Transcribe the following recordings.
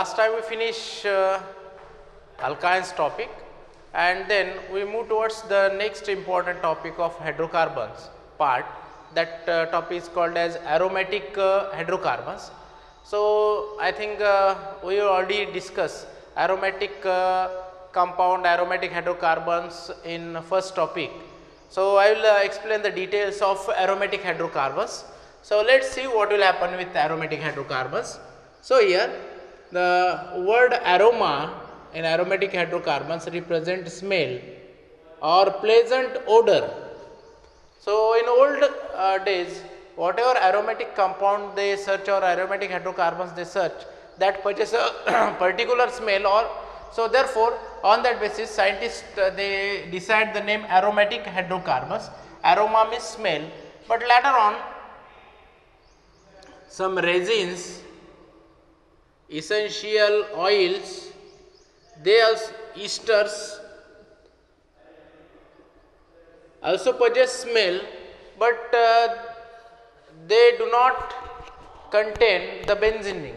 Last time we finish uh, alkynes topic and then we move towards the next important topic of hydrocarbons part that uh, topic is called as aromatic uh, hydrocarbons. So, I think uh, we already discussed aromatic uh, compound aromatic hydrocarbons in first topic. So, I will uh, explain the details of aromatic hydrocarbons. So, let us see what will happen with aromatic hydrocarbons. So, here the word aroma in aromatic hydrocarbons represent smell or pleasant odor. So, in old uh, days whatever aromatic compound they search or aromatic hydrocarbons they search that possess a particular smell or so therefore, on that basis scientists uh, they decide the name aromatic hydrocarbons aroma means smell but later on some resins essential oils they also esters also possess smell but uh, they do not contain the benzene.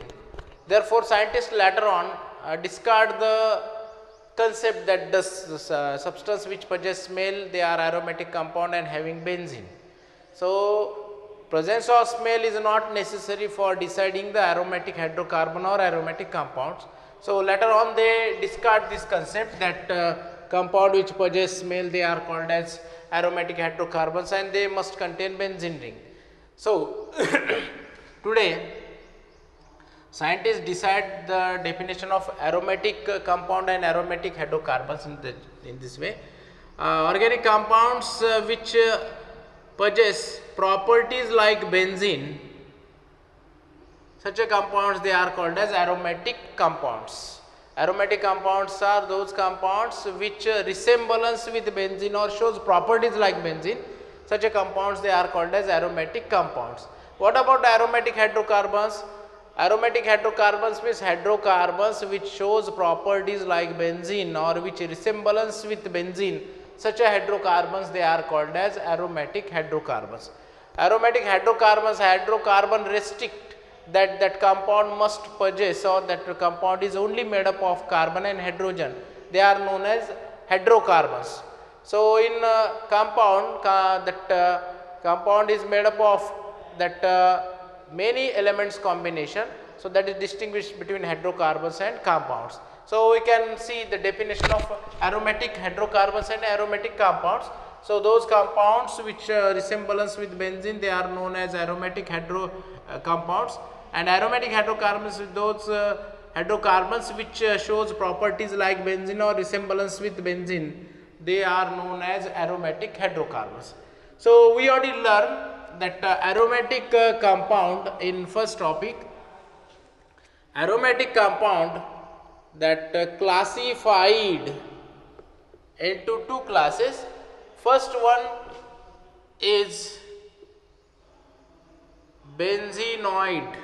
Therefore, scientists later on uh, discard the concept that the uh, substance which possess smell they are aromatic compound and having benzene. So, presence of smell is not necessary for deciding the aromatic hydrocarbon or aromatic compounds. So, later on they discard this concept that uh, compound which possess smell they are called as aromatic hydrocarbons and they must contain benzene ring. So, today scientists decide the definition of aromatic uh, compound and aromatic hydrocarbons in, the, in this way. Uh, organic compounds uh, which uh, possess properties like benzene such a compounds they are called as aromatic compounds. Aromatic compounds are those compounds which resemblance with benzene or shows properties like benzene. Such a compounds they are called as aromatic compounds. What about aromatic hydrocarbons? Aromatic hydrocarbons means hydrocarbons which shows properties like benzene or which resemblance with benzene. Such a hydrocarbons they are called as aromatic hydrocarbons. Aromatic hydrocarbons, hydrocarbon restrict that that compound must possess or that compound is only made up of carbon and hydrogen. They are known as hydrocarbons. So in uh, compound ca- that uh, compound is made up of that uh, many elements combination. So that is distinguished between hydrocarbons and compounds so we can see the definition of aromatic hydrocarbons and aromatic compounds. So those compounds which uh, resemblance with benzene they are known as aromatic hydro uh, compounds. And aromatic hydrocarbons those uh, hydrocarbons which uh, shows properties like benzene or resemblance with benzene they are known as aromatic hydrocarbons. So we already learned that uh, aromatic uh, compound in first topic. Aromatic compound that uh, classified into two classes. First one is benzenoid.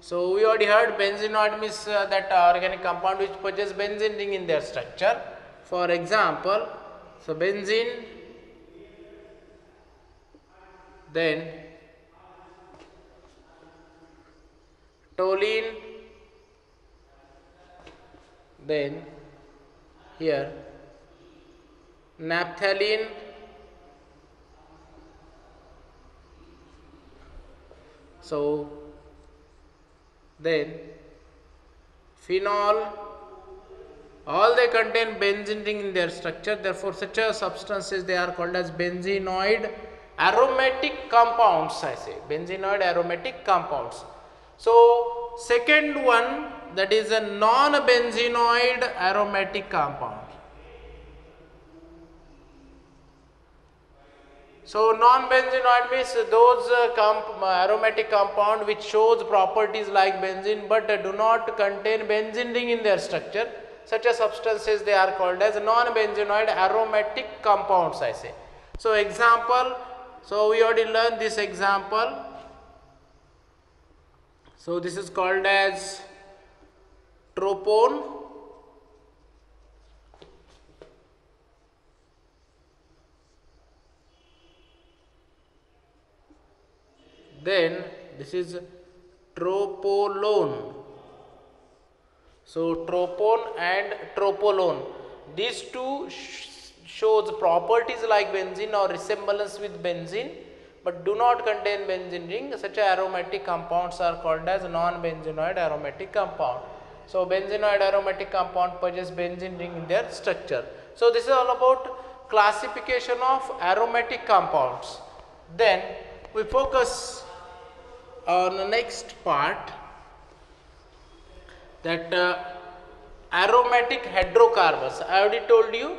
So we already heard benzenoid means uh, that organic compound which possess benzene ring in their structure. For example so benzene then toluene then here naphthalene so then phenol all they contain benzene ring in their structure therefore such a substances they are called as benzenoid aromatic compounds i say benzenoid aromatic compounds. So second one that is a non benzenoid aromatic compound So non-benzenoid means those uh, comp- aromatic compound which shows properties like benzene but uh, do not contain benzene ring in their structure. Such a substances they are called as non-benzenoid aromatic compounds I say. So example, so we already learned this example. So this is called as tropone then this is tropolone So tropone and tropolone. These two sh shows properties like benzene or resemblance with benzene but do not contain benzene ring. Such aromatic compounds are called as non-benzenoid aromatic compound. So benzenoid aromatic compound possess benzene ring in their structure. So this is all about classification of aromatic compounds. Then we focus on the next part that uh, aromatic hydrocarbons. I already told you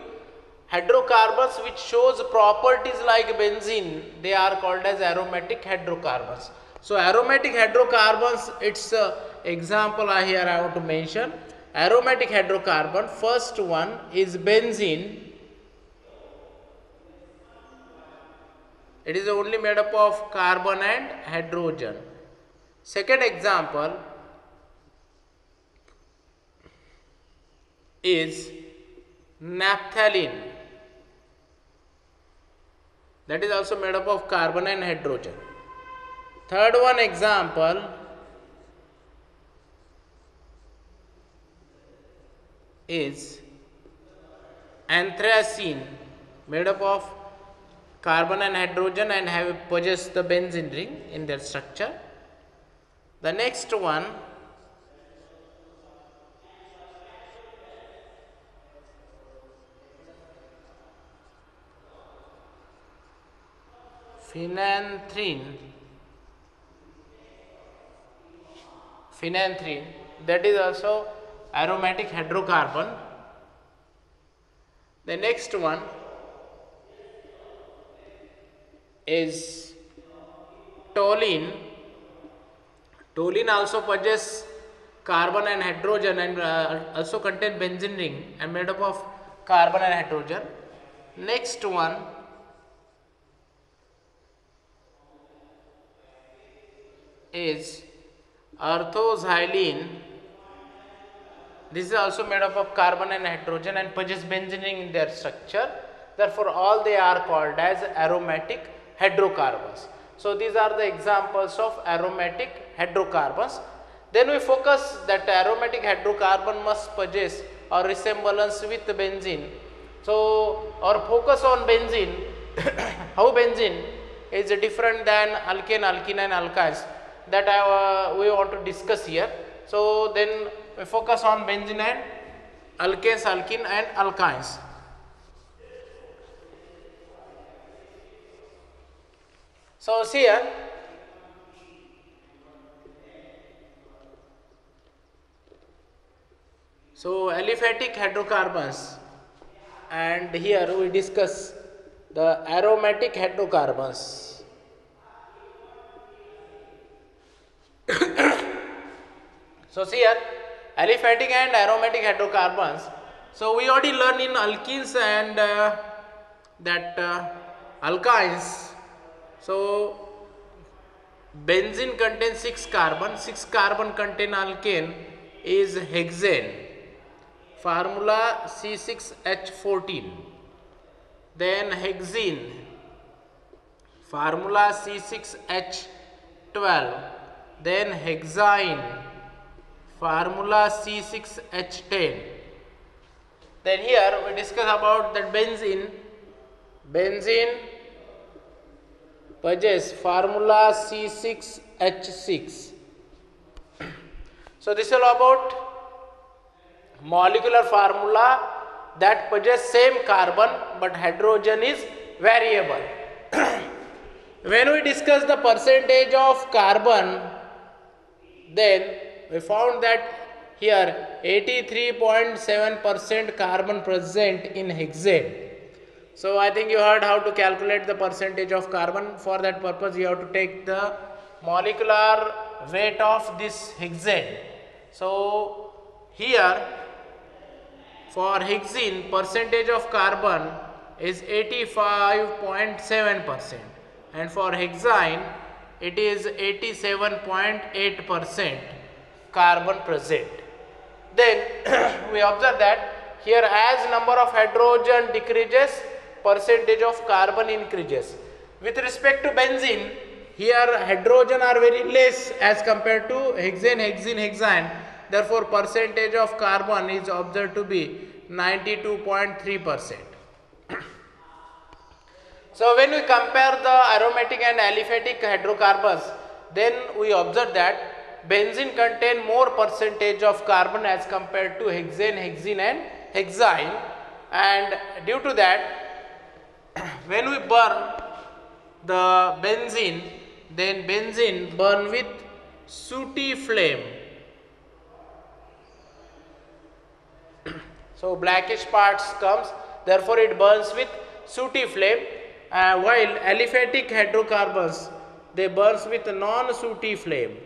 hydrocarbons which shows properties like benzene they are called as aromatic hydrocarbons. So aromatic hydrocarbons its example I here I want to mention aromatic hydrocarbon first one is benzene it is only made up of carbon and hydrogen. Second example is naphthalene that is also made up of carbon and hydrogen. Third one example is anthracene made up of carbon and hydrogen and have possess the benzene ring in their structure. The next one phenanthrene phenanthrene that is also aromatic hydrocarbon. The next one is toluene toluene also possess carbon and hydrogen and uh, also contain benzene ring and made up of carbon and hydrogen. Next one is orthoxylene. This is also made up of carbon and hydrogen and possess benzene in their structure. Therefore, all they are called as aromatic hydrocarbons. So, these are the examples of aromatic hydrocarbons. Then we focus that aromatic hydrocarbon must possess or resemblance with benzene. So, our focus on benzene, how benzene is different than alkane, alkene and alkynes that I, uh, we want to discuss here. So, then we focus on benzene and alkanes, alkene and alkynes. So, see here So, aliphatic hydrocarbons and here we discuss the aromatic hydrocarbons. so see here aliphatic and aromatic hydrocarbons. So we already learned in alkenes and uh, that uh, alkynes. So benzene contains 6 carbon, 6 carbon contain alkane is hexane. Formula C6H14. Then hexene. Formula C6H12 then hexyne formula C6H10 then here we discuss about that benzene. Benzene possess formula C6H6 so this is all about molecular formula that possess same carbon but hydrogen is variable. When we discuss the percentage of carbon then we found that here 83.7 percent carbon present in hexane. So I think you heard how to calculate the percentage of carbon. For that purpose you have to take the molecular weight of this hexane. So here for hexene percentage of carbon is 85.7 percent and for hexyne it is 87.8 percent carbon present. Then we observe that here as number of hydrogen decreases percentage of carbon increases. With respect to benzene here hydrogen are very less as compared to hexane, hexene, hexyne therefore percentage of carbon is observed to be 92.3 percent. So when we compare the aromatic and aliphatic hydrocarbons, then we observe that benzene contain more percentage of carbon as compared to hexane, hexene and hexyne and due to that when we burn the benzene then benzene burn with sooty flame. so blackish parts comes therefore it burns with sooty flame uh, while aliphatic hydrocarbons they burns with non-sooty flame.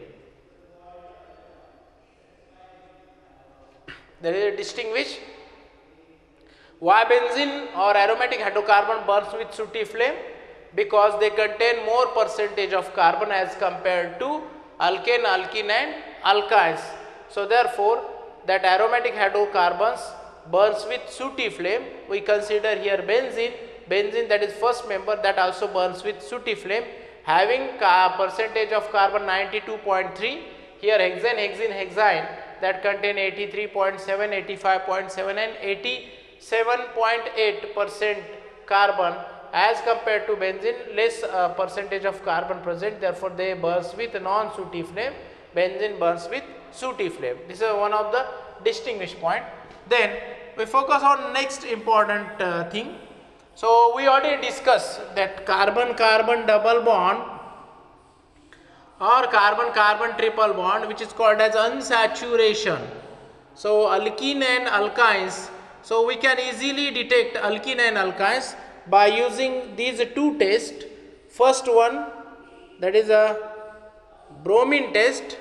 There is a distinguish why benzene or aromatic hydrocarbon burns with sooty flame because they contain more percentage of carbon as compared to alkane, alkene and alkynes. So therefore that aromatic hydrocarbons burns with sooty flame we consider here benzene benzene that is first member that also burns with sooty flame. Having percentage of carbon 92.3 here hexane hexene hexyne that contain 83.7 85.7 and 87.8 percent carbon. As compared to benzene less uh, percentage of carbon present therefore they burns with non sooty flame. Benzene burns with sooty flame. This is one of the distinguished point. Then we focus on next important uh, thing so, we already discussed that carbon carbon double bond or carbon carbon triple bond which is called as unsaturation. So, alkene and alkynes. So, we can easily detect alkene and alkynes by using these two tests. First one that is a bromine test.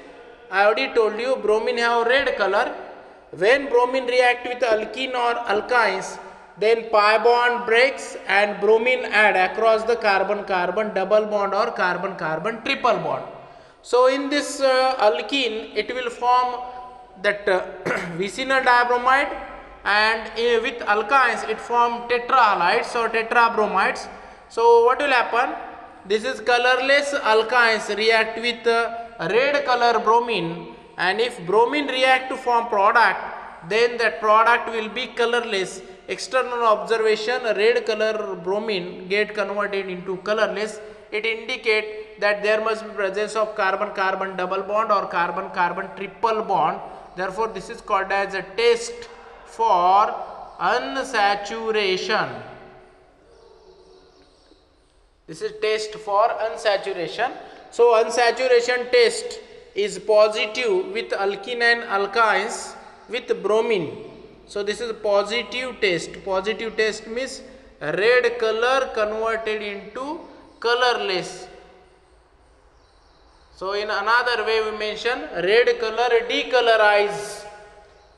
I already told you bromine have red color. When bromine react with alkene or alkynes then pi bond breaks and bromine add across the carbon carbon double bond or carbon carbon triple bond. So in this uh, alkene it will form that uh, vicinal dibromide and uh, with alkynes it form tetrahalides or tetrabromides. So what will happen? This is colorless alkynes react with uh, red color bromine and if bromine react to form product then that product will be colorless external observation red color bromine get converted into colorless. It indicate that there must be presence of carbon carbon double bond or carbon carbon triple bond. Therefore this is called as a test for unsaturation. This is test for unsaturation. So unsaturation test is positive with alkene and alkynes with bromine so this is a positive test. Positive test means red color converted into colorless. So in another way we mention red color decolorize.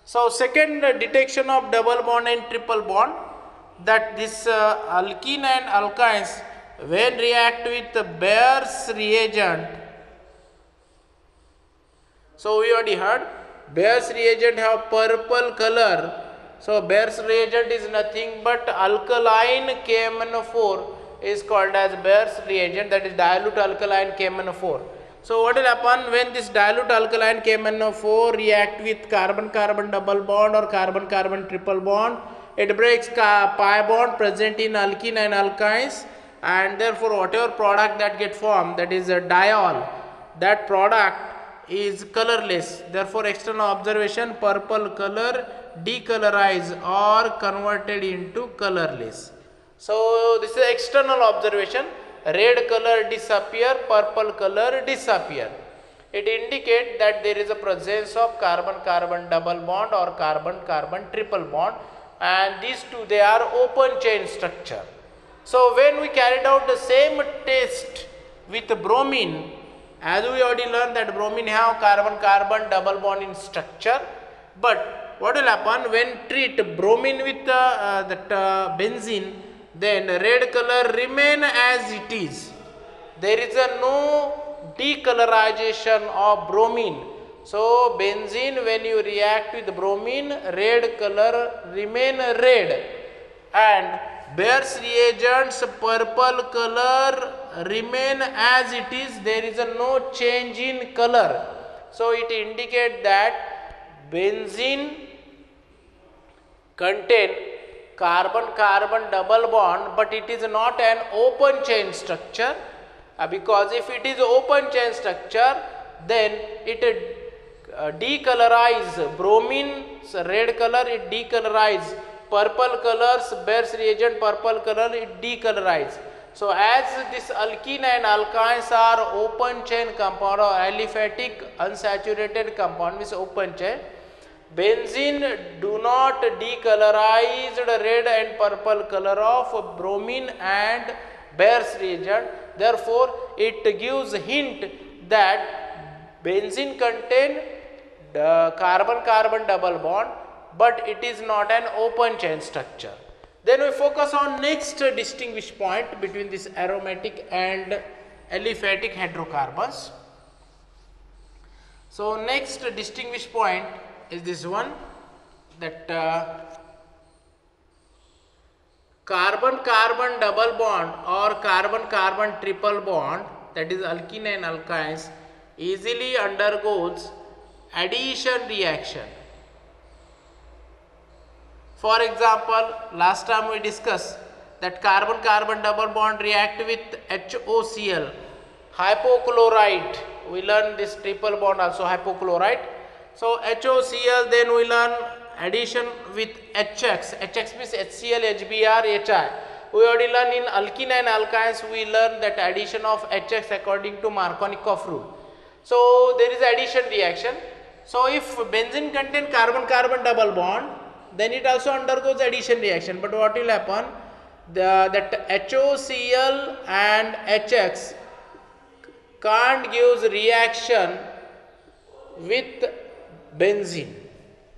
So second detection of double bond and triple bond that this uh, alkene and alkynes when react with the Baeyer's reagent. So we already heard Baeyer's reagent have purple color so Baeyer's reagent is nothing but alkaline KMnO4 is called as Baeyer's reagent that is dilute alkaline KMnO4. So what will happen when this dilute alkaline KMnO4 react with carbon carbon double bond or carbon carbon triple bond it breaks pi bond present in alkene and alkynes and therefore whatever product that get formed that is a diol that product is colorless therefore external observation purple color decolorize or converted into colorless. So this is external observation red color disappear purple color disappear. It indicates that there is a presence of carbon carbon double bond or carbon carbon triple bond and these two they are open chain structure. So when we carried out the same test with bromine as we already learned that bromine have carbon carbon double bond in structure but what will happen when treat bromine with uh, uh, that uh, benzene then red color remain as it is. There is a no decolorization of bromine. So benzene when you react with bromine red color remain red. And Baeyer's reagents purple color remain as it is. There is a no change in color. So it indicate that benzene contain carbon carbon double bond but it is not an open chain structure. Uh, because if it is open chain structure then it uh, decolorize bromine red color it decolorize purple colors Baeyer's reagent purple color it decolorize. So as this alkene and alkynes are open chain compound or aliphatic unsaturated compound means open chain benzene do not decolorize the red and purple color of bromine and Baeyer's reagent. Therefore it gives hint that benzene contain uh, the carbon carbon double bond but it is not an open chain structure. Then we focus on next distinguished point between this aromatic and aliphatic hydrocarbons. So next distinguished point is this one that uh, carbon carbon double bond or carbon carbon triple bond that is alkene and alkynes easily undergoes addition reaction for example last time we discussed that carbon carbon double bond react with HOCl hypochlorite we learn this triple bond also hypochlorite so HOCl then we learn addition with HX. HX means HCl, HBr, HI. We already learn in alkene and alkynes we learn that addition of HX according to Markovnikov rule. So there is addition reaction. So if benzene contain carbon carbon double bond then it also undergoes addition reaction. But what will happen? The, that HOCl and HX can't give reaction with benzene.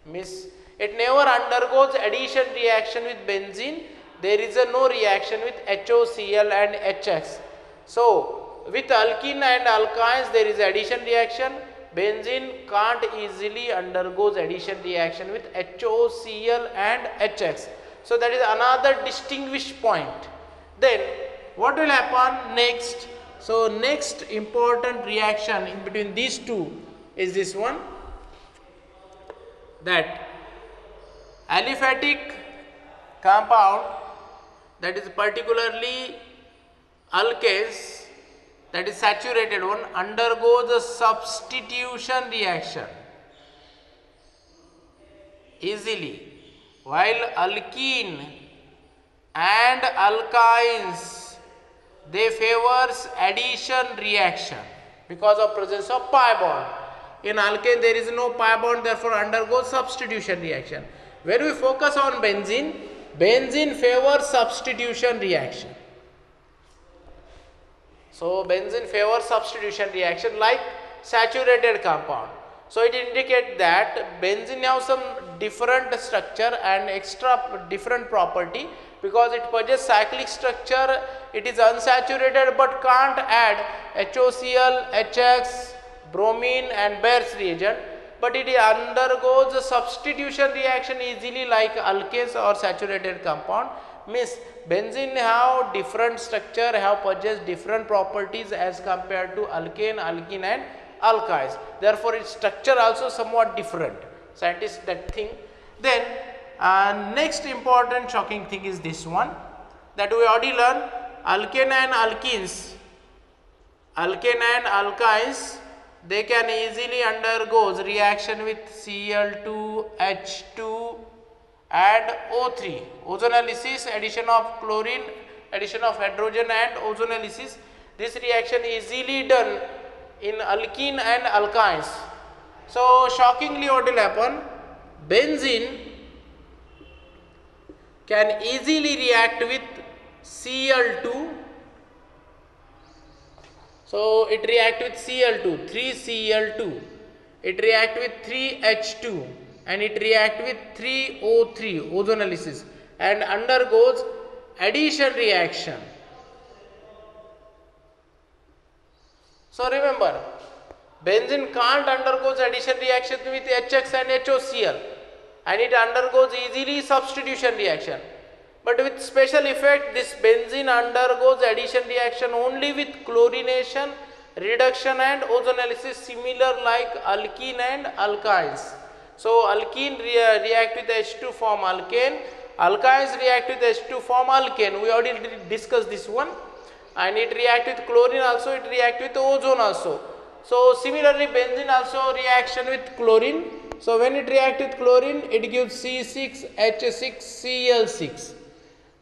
Means it never undergoes addition reaction with benzene. There is a no reaction with HOCl and HX so with alkene and alkynes there is addition reaction benzene can't easily undergoes addition reaction with HOCl and HX so that is another distinguished point. Then what will happen next? So next important reaction in between these two is this one that aliphatic compound that is particularly alkanes that is saturated one undergoes a substitution reaction easily while alkene and alkynes they favors addition reaction because of presence of pi bond. In alkane there is no pi bond therefore undergoes substitution reaction. When we focus on benzene benzene favors substitution reaction so benzene favors substitution reaction like saturated compound. So it indicates that benzene have some different structure and extra different property because it possesses cyclic structure. It is unsaturated but can't add HOCl, HX, bromine and Baeyer's reagent. But it undergoes substitution reaction easily like alkanes or saturated compound. Means benzene have different structure have possess different properties as compared to alkane alkene and alkynes therefore its structure also somewhat different. Scientists that think then uh, next important shocking thing is this one that we already learned alkane and alkenes. Alkane and alkynes they can easily undergoes reaction with Cl2H2 and O3 ozonolysis addition of chlorine addition of hydrogen and ozonolysis. This reaction is easily done in alkene and alkynes. So shockingly what will happen benzene can easily react with Cl2 so it react with Cl2 3Cl2 it react with 3H2 and it react with 3O3 ozonolysis and undergoes addition reaction. So remember benzene can't undergoes addition reaction with HX and HOCl and it undergoes easily substitution reaction. But with special effect this benzene undergoes addition reaction only with chlorination, reduction and ozonolysis similar like alkene and alkynes. So alkene rea- react with H2 form alkane, alkynes react with H2 form alkane. We already discussed this one. And it react with chlorine also, it react with ozone also. So similarly benzene also reaction with chlorine. So when it react with chlorine, it gives C6H6Cl6.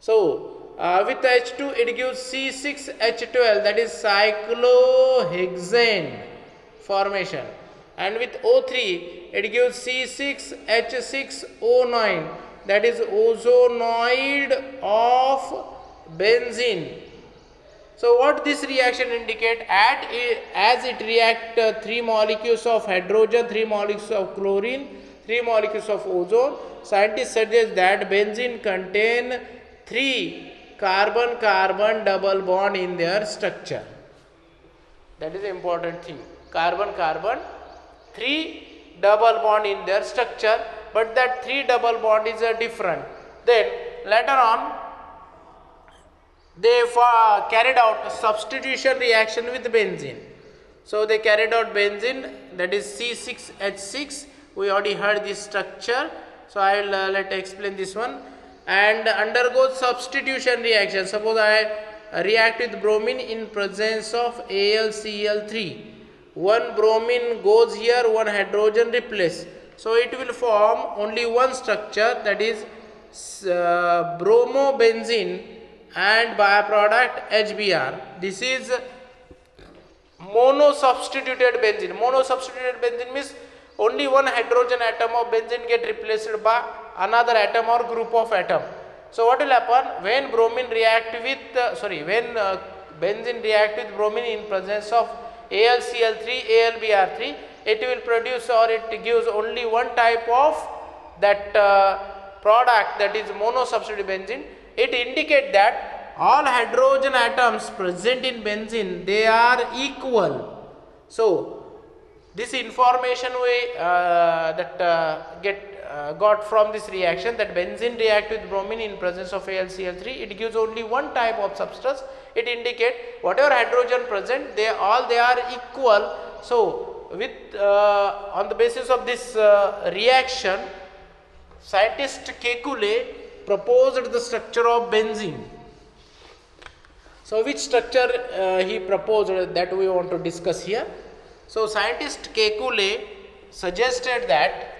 So uh, with H2 it gives C6H12 that is cyclohexane formation and with O3 it gives C6H6O9 that is ozonide of benzene. So what this reaction indicate at as it react uh, three molecules of hydrogen, three molecules of chlorine, three molecules of ozone. Scientists suggest that benzene contain three carbon carbon double bond in their structure. That is important thing. Carbon carbon three double bond in their structure, but that three double bond is uh, different. Then later on they carried out substitution reaction with benzene. So they carried out benzene that is C6H6. We already heard this structure. So I will uh, let explain this one and undergoes substitution reaction. Suppose I react with bromine in presence of AlCl3. One bromine goes here, one hydrogen replace. So it will form only one structure that is uh, bromobenzene and byproduct HBr. This is mono-substituted benzene. Mono-substituted benzene means only one hydrogen atom of benzene get replaced by another atom or group of atom. So what will happen when bromine react with uh, sorry when uh, benzene react with bromine in presence of AlCl3, AlBr3, it will produce or it gives only one type of that uh, product that is mono-substituted benzene. It indicate that all hydrogen atoms present in benzene they are equal. So this information we uh, that uh, get uh, got from this reaction that benzene react with bromine in presence of AlCl3 it gives only one type of substance it indicate whatever hydrogen present they all they are equal. So with uh, on the basis of this uh, reaction scientist Kekulé proposed the structure of benzene. So which structure uh, he proposed that we want to discuss here? So scientist Kekulé suggested that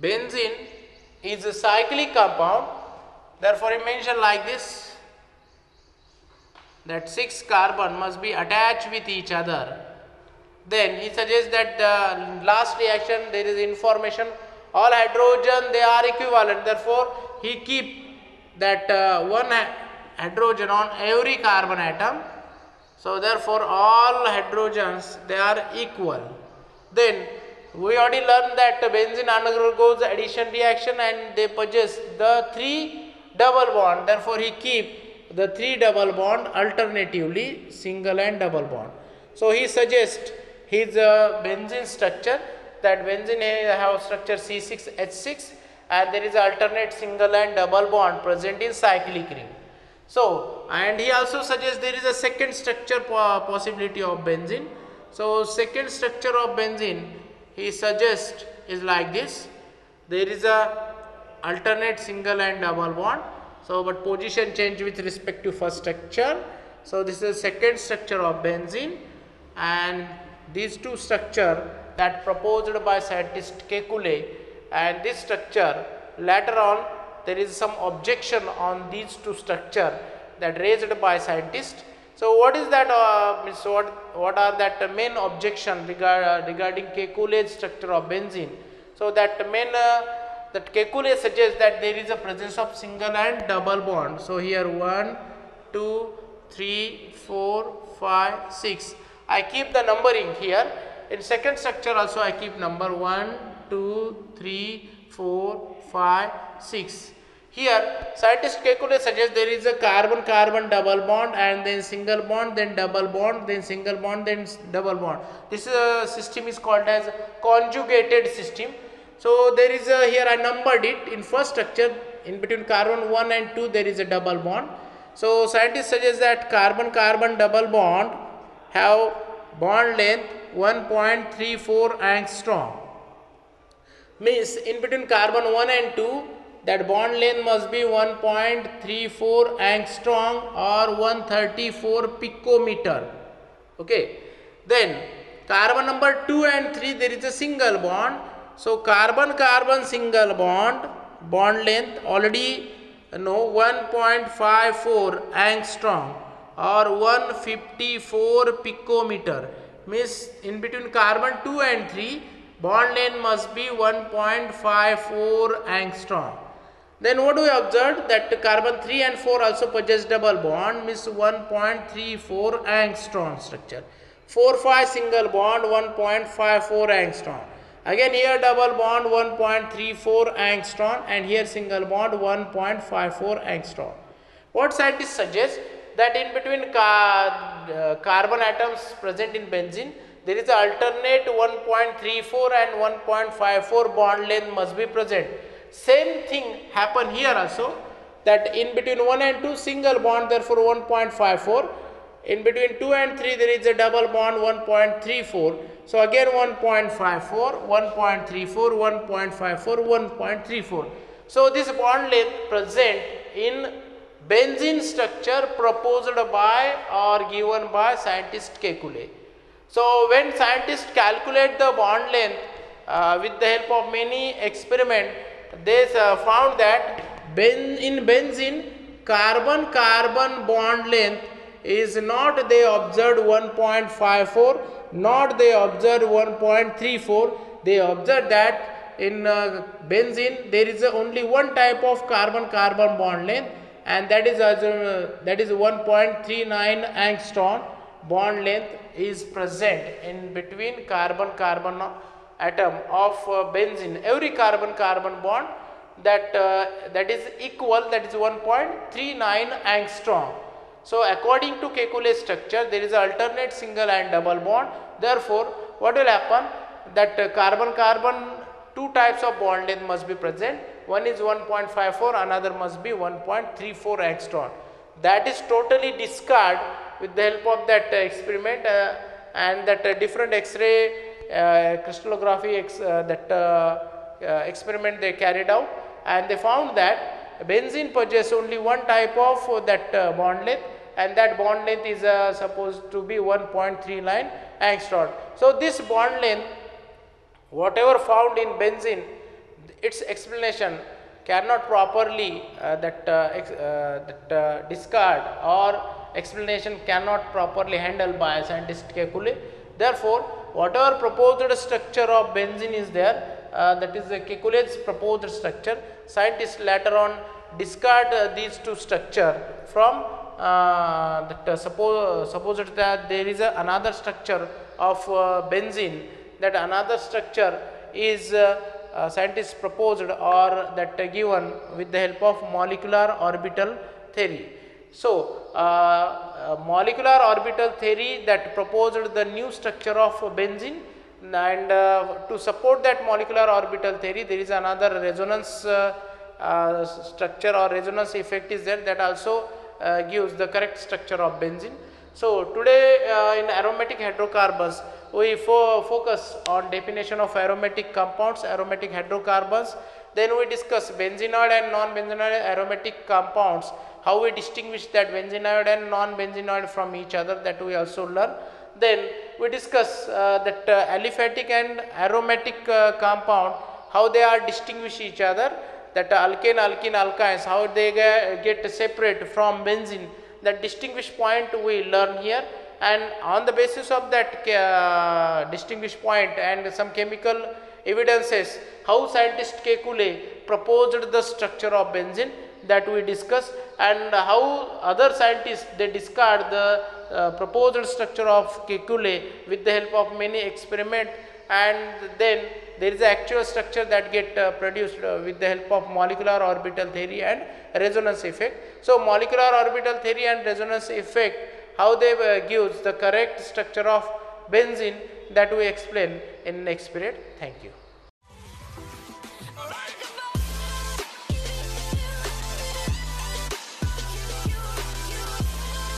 benzene is a cyclic compound therefore he mentioned like this that six carbon must be attached with each other. Then he suggests that the last reaction there is information all hydrogen they are equivalent. Therefore he keep that uh, one hydrogen on every carbon atom. So therefore all hydrogens they are equal. Then we already learned that benzene undergoes addition reaction and they possess the three double bond therefore he keep the three double bond alternatively single and double bond so he suggests his uh, benzene structure that benzene ha- have structure C6H6 and there is alternate single and double bond present in cyclic ring. So and he also suggests there is a second structure po- possibility of benzene. So second structure of benzene he suggests is like this. There is a alternate single and double bond. So but position change with respect to first structure. So this is second structure of benzene and these two structure that proposed by scientist Kekulé and this structure later on there is some objection on these two structure that raised by scientist. So what is that uh, means what what are that main objection regard, uh, regarding Kekulé's structure of benzene? So that main uh, that Kekulé suggests that there is a presence of single and double bond. So here one, two, three, four, five, six. I keep the numbering here. In second structure also I keep number 1, 2, 3, 4, 5, 6. Here scientist Kekulé suggests there is a carbon-carbon double bond and then single bond, then double bond, then single bond, then double bond. This uh, system is called as conjugated system. So there is a, here I numbered it in first structure. In between carbon 1 and 2 there is a double bond. So scientists suggest that carbon-carbon double bond have bond length 1.34 angstrom. Means in between carbon 1 and 2 that bond length must be 1.34 angstrom or 134 picometer okay. Then carbon number 2 and 3 there is a single bond so carbon carbon single bond bond length already you know 1.54 angstrom or 154 picometer. Means in between carbon 2 and 3 bond length must be 1.54 angstrom. Then what do we observe? That carbon 3 and 4 also possess double bond means 1.34 angstrom structure. 4 5 single bond 1.54 angstrom again here double bond 1.34 angstrom and here single bond 1.54 angstrom what scientists suggest that in between uh, carbon atoms present in benzene there is alternate 1.34 and 1.54 bond length must be present. Same thing happen here also that in between 1 and 2 single bond therefore 1.54 in between 2 and 3 there is a double bond 1.34 so again 1.54 1.34 1.54 1.34 so this bond length present in benzene structure proposed by or given by scientist Kekulé. So when scientists calculate the bond length uh, with the help of many experiment, they uh, found that ben in benzene carbon carbon bond length is not they observed 1.54 not they observed 1.34 they observed that in uh, benzene there is only one type of carbon carbon bond length and that is uh, that is 1.39 angstrom bond length is present in between carbon carbon atom of uh, benzene. Every carbon carbon bond that uh, that is equal that is 1.39 angstrom so according to Kekulé structure there is an alternate single and double bond. Therefore what will happen? That uh, carbon carbon two types of bond length must be present. One is 1.54 another must be 1.34 angstrom that is totally discarded with the help of that uh, experiment uh, and that uh, different x-ray uh, crystallography ex, uh, that uh, experiment they carried out. And they found that benzene possesses only one type of that bond length and that bond length is supposed to be 1.39 angstrom so this bond length whatever found in benzene its explanation cannot properly uh, that, uh, ex, uh, that uh, discard or explanation cannot properly handled by scientist. Therefore, whatever proposed structure of benzene is there uh, that is the Kekulé's proposed structure scientists later on discard uh, these two structure from that suppose supposed that there is another structure of benzene that another structure is uh, scientists proposed or that uh, given with the help of molecular orbital theory. So, uh, uh, molecular orbital theory that proposed the new structure of benzene and uh, to support that molecular orbital theory there is another resonance structure or resonance effect is there that also gives the correct structure of benzene. So, today in aromatic hydrocarbons we fo focus on definition of aromatic compounds, aromatic hydrocarbons. Then we discuss benzenoid and non-benzenoid aromatic compounds, how we distinguish that benzenoid and non-benzenoid from each other that we also learn. Then we discuss uh, that uh, aliphatic and aromatic uh, compound, how they are distinguish each other, that alkane, alkene, alkynes, how they get separate from benzene, that distinguish point we learn here. And on the basis of that uh, distinguished point and some chemical evidences how scientist Kekulé proposed the structure of benzene that we discuss and how other scientists they discard the uh, proposed structure of Kekulé with the help of many experiment. And then there is actual structure that get uh, produced uh, with the help of molecular orbital theory and resonance effect. So, molecular orbital theory and resonance effect how they uh, gives the correct structure of benzene that we explain in next period. Thank you.